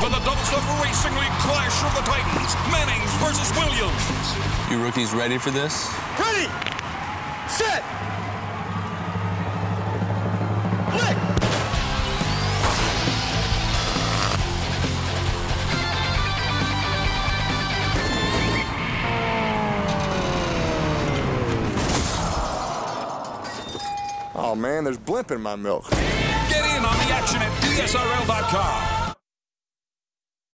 Double Stuff Racing League Clash of the Titans. Mannings versus Williams. You rookies ready for this? Ready, set, lick. Oh man, there's blimp in my milk. Get in on the action at DSRL.com.